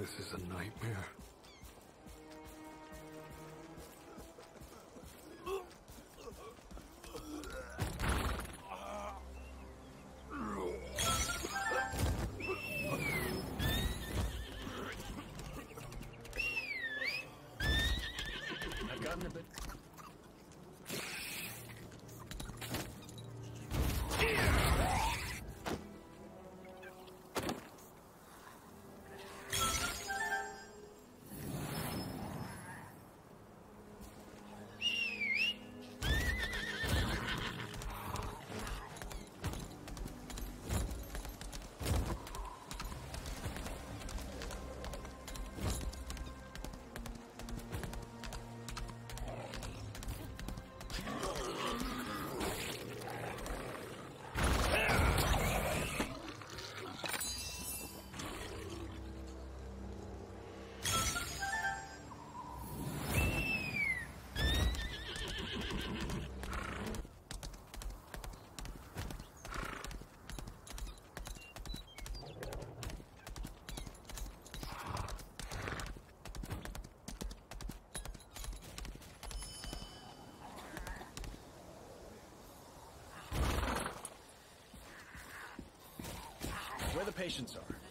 This is a nightmare. Where the patients are.